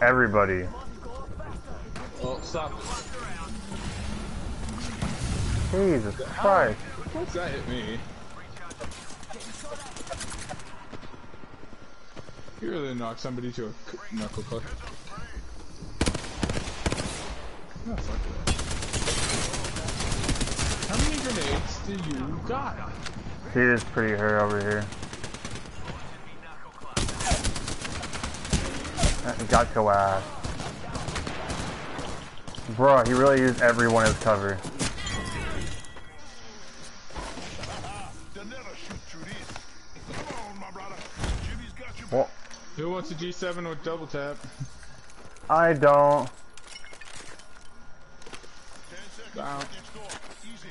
Everybody. Oh, stop. Jesus Christ. What's that hit me? You really knocked somebody to a knuckle clutch. Oh. How many grenades do you got? He is pretty hurt over here. Uh, got your uh, ass. Bro, he really used everyone as cover. They'll never shoot through this. Come on, my brother. Jimmy's got your Well, Who wants a G7 with double tap? I don't. 10 seconds Down. next door. Easy.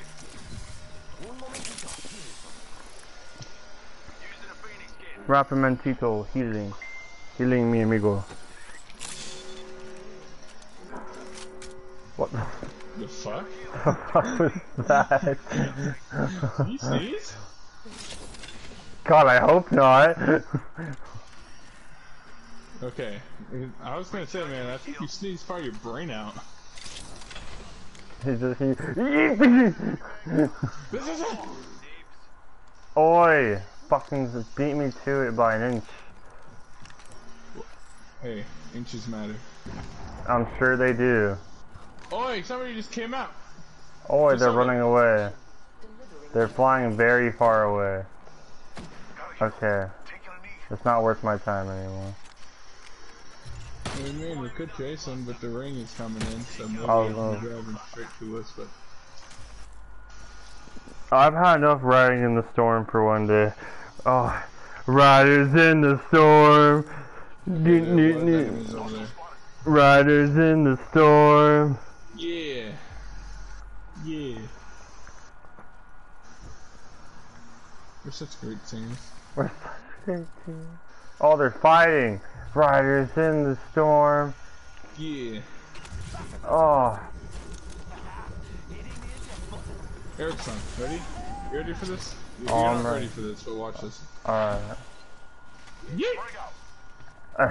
Rapimentito healing. Healing me, amigo. What the The fuck? fuck was that? You sneeze? God, I hope not. Okay. I was gonna say, man, I think you sneezed part of your brain out. he just he. This is it! Oi! Fucking beat me to it by an inch. Hey, inches matter. I'm sure they do. Oi, somebody just came out! Oi, Just they're so running away. They're flying very far away. Okay. Taking a knee. It's not worth my time anymore. I mean, we could chase them, but the ring is coming in, so maybe Oh, no. driving straight to us, but... I've had enough riding in the storm for one day. Oh, riders in the storm. Yeah, Neat, neat, what neat. enemies over there. Riders in the storm. Yeah. Yeah. We're such great singers. We're such great teams. Oh, they're fighting. Riders in the storm. Yeah. Oh, Erickson, ready? You ready for this? You're Oh, I'm not ready. ready for this, but watch this. alright. Yeah.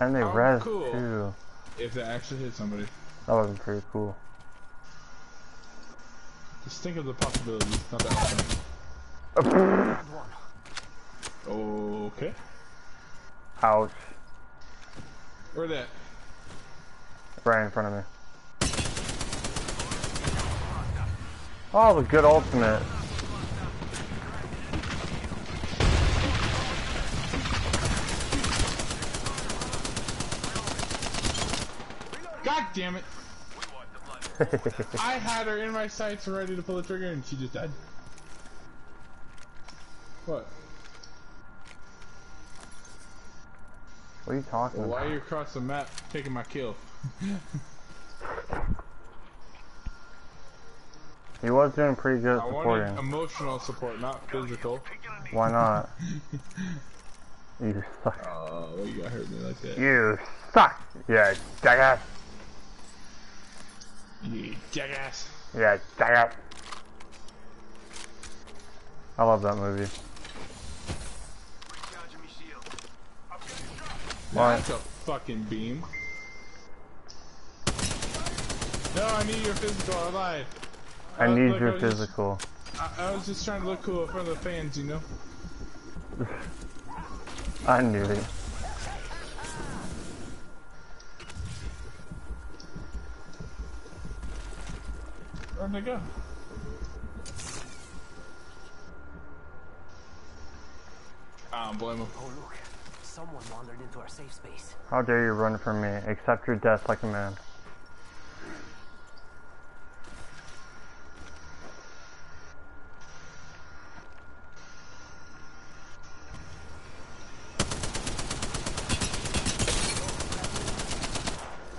And they res cool. too. If that actually hit somebody. That was pretty cool. Just think of the possibilities, not that often. Okay. Ouch. Where that? Right in front of me. Oh, the good ultimate. God damn it! I had her in my sights ready to pull the trigger and she just died. What? What are you talking Well, why are you across the map taking my kill? He was doing pretty good I supporting. wanted emotional support, not physical. Why not? you suck. Oh, why you gotta hurt me like that? You suck! Yeah, jackass! You jackass. Yeah, jackass! I love that movie. That's a fucking beam. No, I need your physical. I lied. I Uh, need look, your I just- physical. I, I was just trying to look cool in front of the fans, you know? I knew it. Where'd they go? I don't blame them. Oh look, someone wandered into our safe space. How dare you run from me? Accept your death like a man.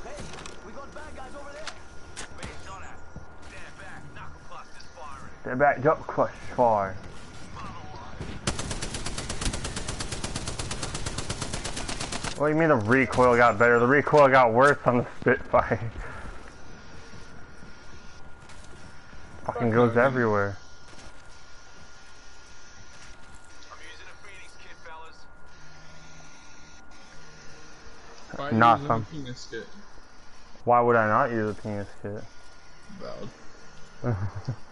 Hey, we got bad guys over there. They're back jump crush far. What do you mean the recoil got better? The recoil got worse on the Spitfire. Fucking goes everywhere. I'm using a Phoenix kit, fellas. Why Not using some- a penis kit? Why would I not use a penis kit? Valid.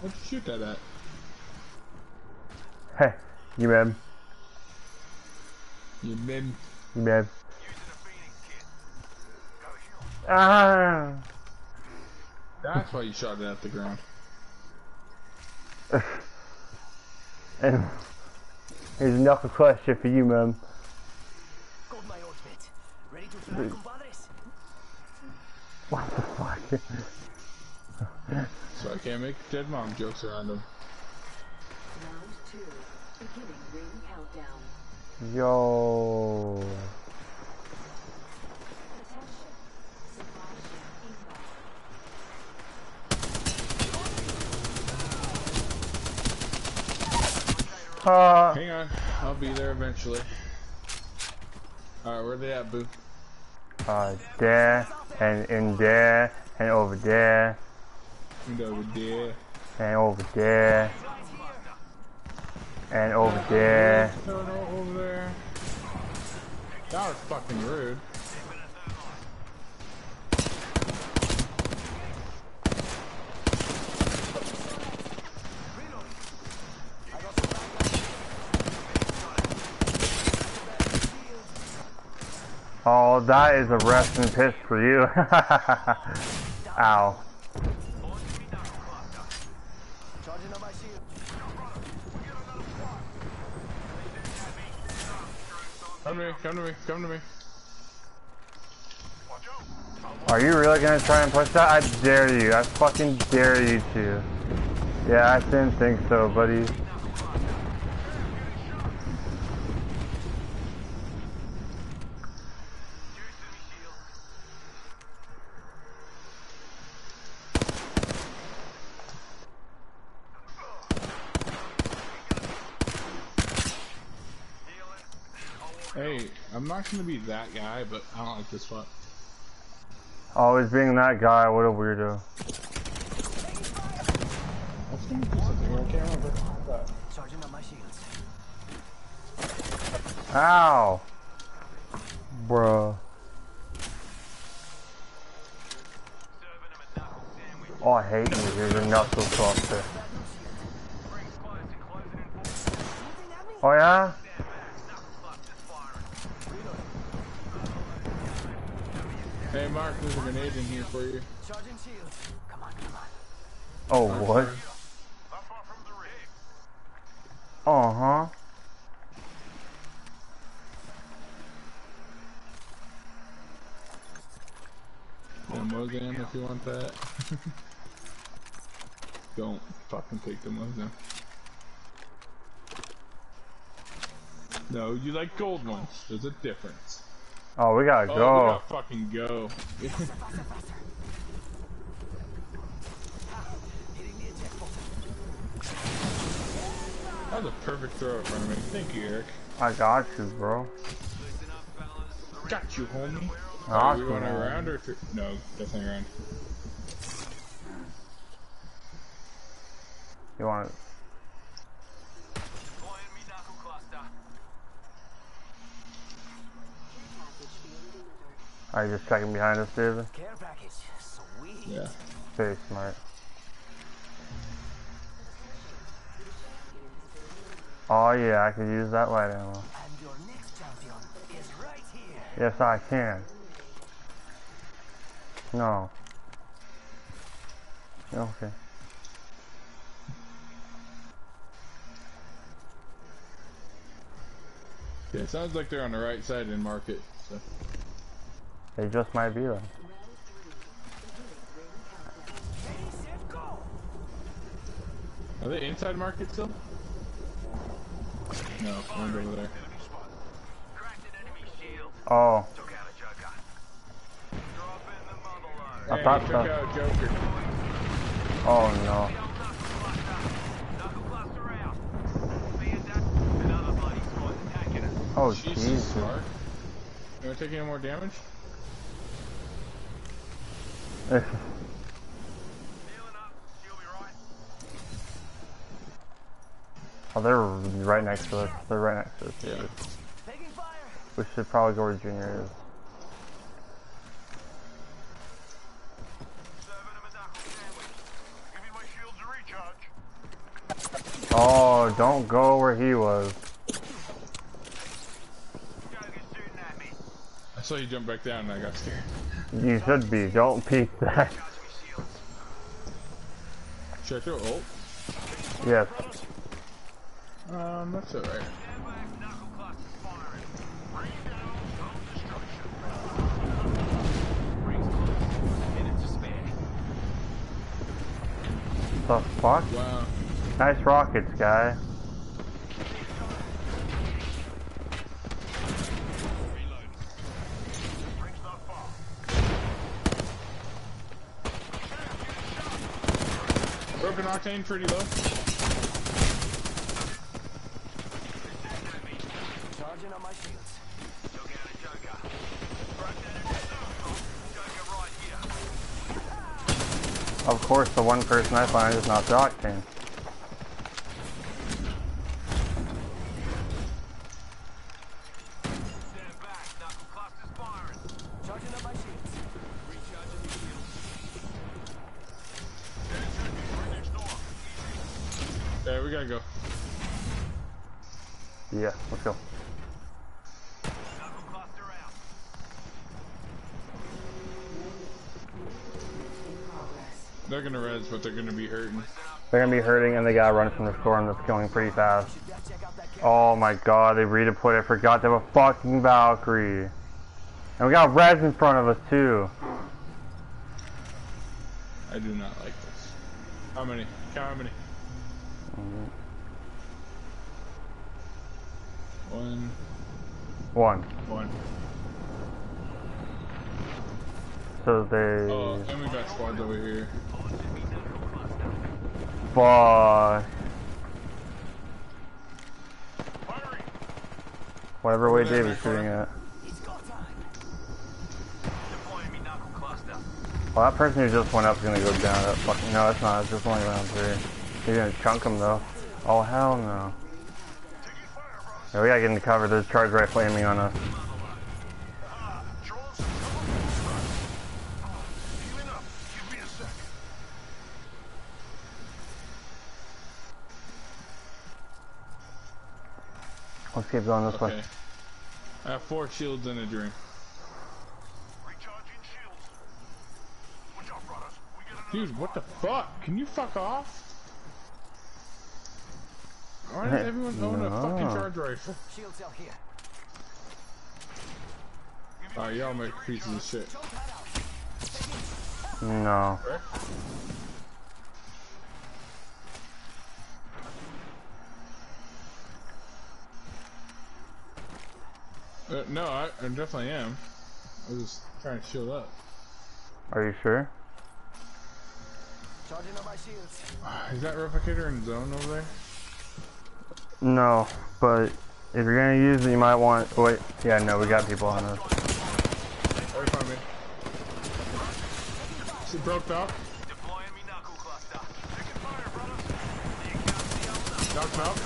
What'd you shoot that at? Hey, you mad? You mid. You mad? Using a phoenix kit. Ah! That's why you shot it at the ground. And here's another question for you, man. Got my ultimate. Ready to fly, compadres? What the fuck? So I can't make dead mom jokes around him. Round two. Beginning ring countdown. Yo. Attention. Supply ship inbound. Uh, Hang on, I'll be there eventually. Alright, where are they at, Boo? uh, there, and in there, and over there, And over there. and over there, and over there. Over there. That was fucking rude. Oh, that is a resting piss for you. Ow. Charging on my shield. Come to me, come to me, come to me. Are you really gonna try and push that? I dare you. I fucking dare you to. Yeah, I didn't think so, buddy. Hey, I'm not gonna be that guy, but I don't like this spot. Always being that guy, what a weirdo. I was gonna do something, I can't remember. But Charging on my shields. Ow! Bruh. Serving him a knuckle sandwich. Oh, I hate you. You're a knuckle cluster. Rings close and closing in four. Shooting at me? Oh, yeah? Stand back. Knuckle cluster's firing. Hey, Mark, there's a grenade in here for you. Charging shields. Come on, come on. Oh, what? Not far from the rig. Uh huh. Yeah, Mogan, if you want that. Don't fucking take the Mogan. No, you like gold ones. There's a difference. Oh, we gotta Oh, go. we gotta fucking go. Faster, faster. Hitting the eject button. that was a perfect throw in front of me. Thank you, Eric. I got you, bro. Listen up, fellas. Got you, homie. Are we going around or through? No, definitely around. You want Deploying me knuckle cluster. Package being delivered. Are you just checking behind us, David? Care package. Sweet. Yeah. Very smart. Oh yeah, I could use that light ammo. And your next champion is right here. Yes, I can. No. Okay. Yeah, it sounds like they're on the right side in market. So. They just might be there. Round three. Beginning ring countdown. Ready, set, go. Are they inside market still? No, one's over there. Enemy spotted. Cracked an enemy shield. Oh, Took out a joker. Dropping the mother load. I Hey, thought so. oh no. Knuckle cluster out. Being done. Another bloody squad attacking us. Oh Jesus. Mark. You wanna any more damage? Healing up. She'll be oh, they're right next to us. They're right next to us, fire. We should probably go where Junior is. Oh, don't go where he was. I saw you jump back down and I got scared. You should be. Don't peek that. Charge me shields. Should I throw ult? Yes. Um, that's alright. Stand back, knuckle cluster's firing. Bring it down, total destruction. Rings close. Minutes to spare. The fuck? Wow. Nice rockets, guy. Reload. Ring's not far. Broken octane, pretty low. Charging on my shields. Took out a Joker. Broke that in his knuckle. Joker right. Of course, the one person I find is not the Octane. They're gonna res, but they're gonna be hurting. They're gonna be hurting and they gotta run from the storm that's going pretty fast. Should that check out that camp? Oh my god, they redeployed. I forgot they have a fucking Valkyrie. And we got Res in front of us too. I do not like this. How many? Count how many? One, One. one. So they. Oh, and we got squads over here. Fuck. Whatever way David's shooting at. Well, that person who just went up is gonna go down. That fucking no, that's not. It's just only round three. He's gonna chunk him though. Oh hell no. Yeah, we gotta get into cover. There's charge rifle aiming on us. Ah, Charles, come on. Healing up. Give me a sec. Let's keep going this Okay. way. I have four shields and a drink. Recharging shields. Watch out, brothers. We get Dude, what the fuck? Can you fuck off? Why does everyone own a fucking charge rifle? Shield cell here. Alright, y'all make pieces of shit. Choke that. No. Uh, no, I, I definitely am. I was just trying to shield up. Are you sure? Charging on my shields. Is that replicator in zone over there? No, but if you're gonna use it, you might want. Wait, yeah, no, we got people on us. Right in front of me. She broke off. Deploying me knuckle cluster. Taking fire, brothers. You can't see on Knocked out.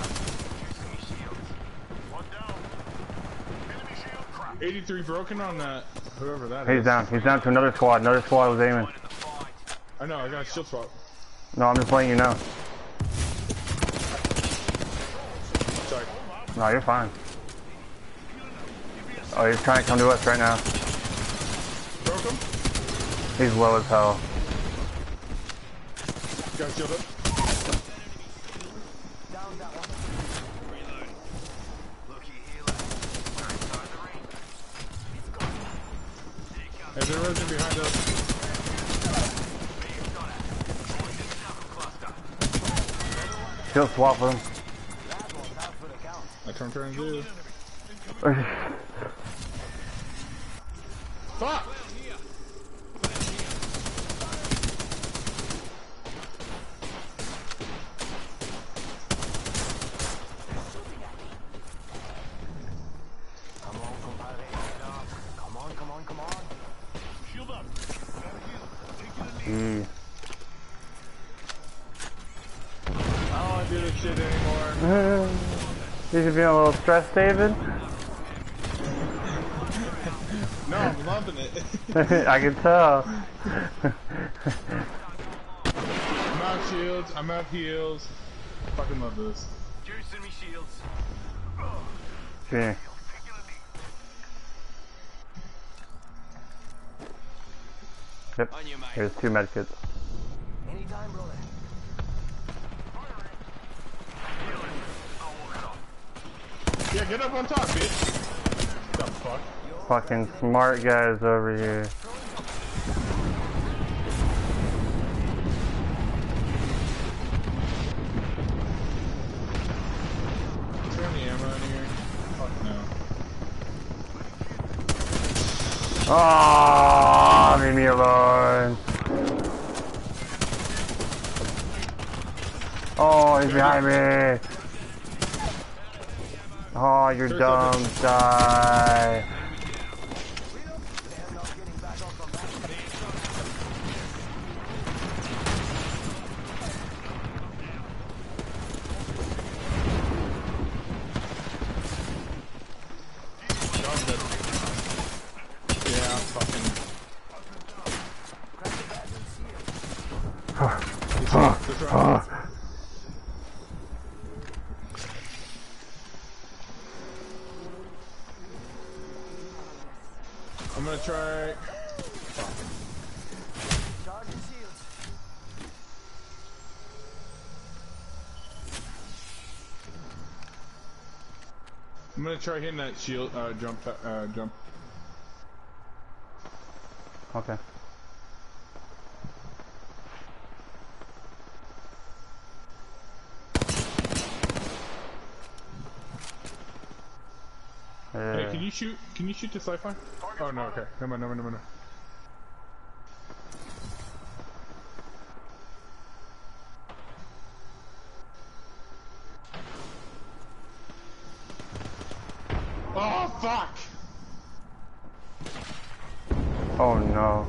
Using me shields. One down. Enemy shield cracked. 83 broken on that. Whoever that is. He's down. He's down to another squad. Another squad was aiming. Joining the fight. I know, I got a shield swap. No, I'm just letting you know. Sorry. No, you're fine. Oh, he's trying to come to us right now. Broke him. He's low as hell. Got shield up. Down that one. Reload. Looky healer. We're inside the ring. Here it comes. Hey, they're rising behind us. Being shot at. Deploying this knuckle cluster. Shield swap him. That one's out for the. That's what I'm trying to do. Fuck! Come on, compadre. Get up. Come on, come on, come on. Shield up. Gotta heal. Taking a knee. Gee. I don't want to do this shit anymore. You should be a little stressed, David. No, I'm loving it. I can tell. I'm out of shields. I'm out of heals. Fucking love this. Juicing me shields. Okay. Yep. On your mind. Here's two medkits. Anytime, brother. Yeah, get up on top, bitch. The fuck? Fucking smart guys over here. Is there any ammo in here? Fuck no. Oh, leave me alone. Oh, he's behind me. Oh, you're dumb. Die. They're not getting back up from that. Dog dead. Yeah, fucking. This one- this one- I'm gonna try. Charging shields. I'm gonna try hitting that shield. Uh, jump. Uh, jump. Okay. Hey, can you shoot? Can you shoot this lifeline? Oh no. Okay. Never mind. Never mind. Never mind. Oh fuck! Oh no.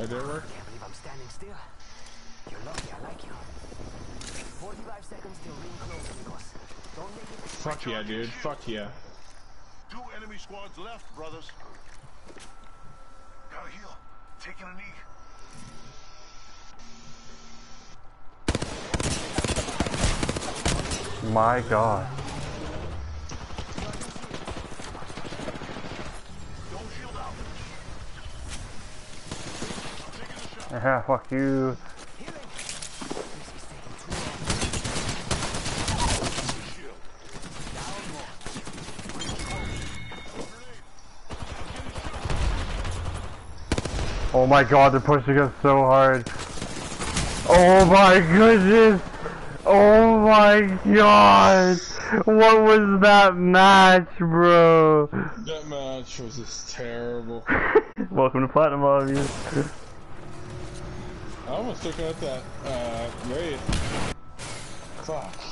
That didn't work. Can't believe I'm standing still. You're lucky I like you. 45 seconds till ring closes, Nikos. Don't make it. Fuck yeah, dude. Fuck yeah. Two enemy squads left, brothers. Gotta heal. Taking a knee. My god. Don't shield out. Yeah, fuck you. Healing. This is taking too long. Shield. Down more. Oh my god, they're pushing us so hard. Oh my goodness! Oh my god! What was that match, bro? That match was just terrible. Welcome to Platinum, obvious. I almost took out that uh, raid. Fuck.